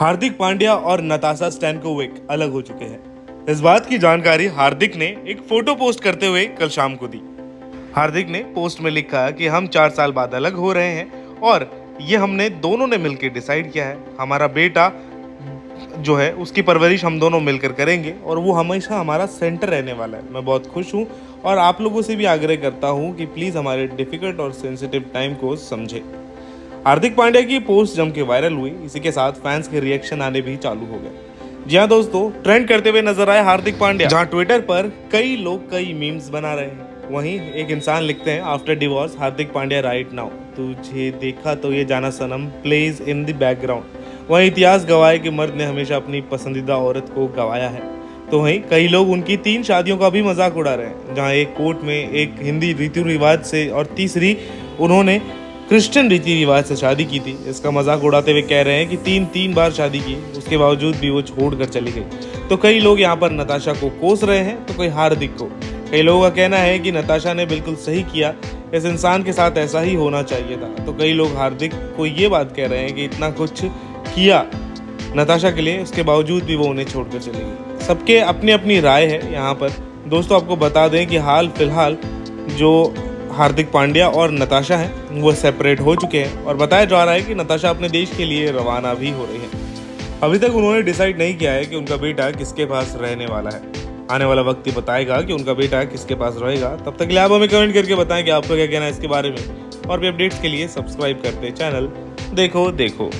हार्दिक पांड्या और नताशा स्टैनकोविक अलग हो चुके हैं। इस बात की जानकारी हार्दिक ने एक फ़ोटो पोस्ट करते हुए कल शाम को दी। हार्दिक ने पोस्ट में लिखा कि हम चार साल बाद अलग हो रहे हैं और ये हमने दोनों ने मिलकर डिसाइड किया है। हमारा बेटा जो है, उसकी परवरिश हम दोनों मिलकर करेंगे और वो हमेशा हमारा सेंटर रहने वाला है। मैं बहुत खुश हूँ और आप लोगों से भी आग्रह करता हूँ कि प्लीज़ हमारे डिफ़िकल्ट और सेंसिटिव टाइम को समझें। हार्दिक पांड्या की पोस्ट जम के वायरल हुई। इसी के साथ फैंस के रिएक्शन आने भी चालू हो गए। जी हाँ दोस्तों, ट्रेंड करते हुए नज़र आए हार्दिक पांड्या, जहाँ ट्विटर पर कई लोग कई मीम्स बना रहे हैं। वहीं एक इंसान लिखते हैं, after divorce, Hardik Pandya right now तुझे देखा तो ये जाना सनम प्लेज इन द बैकग्राउंड वहीं इतिहास गवाए कि मर्द ने हमेशा अपनी पसंदीदा औरत को गवाया है। तो वहीं कई लोग उनकी तीन शादियों का भी मज़ाक उड़ा रहे हैं, जहाँ एक कोर्ट में एक हिंदी रीति रिवाज से और तीसरी उन्होंने क्रिश्चियन रीति रिवाज से शादी की थी। इसका मज़ाक उड़ाते हुए कह रहे हैं कि तीन तीन बार शादी की। उसके बावजूद भी वो छोड़ कर चली गई। तो कई लोग यहाँ पर नताशा को कोस रहे हैं तो कोई हार्दिक को। कई लोगों का कहना है कि नताशा ने बिल्कुल सही किया। इस इंसान के साथ ऐसा ही होना चाहिए था। तो कई लोग हार्दिक को ये बात कह रहे हैं कि इतना कुछ किया नताशा के लिए, उसके बावजूद भी वो उन्हें छोड़कर चली गई। सबके अपनी अपनी राय है यहाँ पर। दोस्तों, आपको बता दें कि हाल फ़िलहाल जो हार्दिक पांड्या और नताशा हैं। वो सेपरेट हो चुके हैं और बताया जा रहा है कि नताशा अपने देश के लिए रवाना भी हो रही है। अभी तक उन्होंने डिसाइड नहीं किया है कि उनका बेटा किसके पास रहने वाला है। आने वाला वक्त ही बताएगा कि उनका बेटा किसके पास रहेगा। तब तक लिए आप हमें कमेंट करके बताएँ कि आपका क्या कहना है इसके बारे में। और भी अपडेट्स के लिए सब्सक्राइब करते चैनल देखो देखो।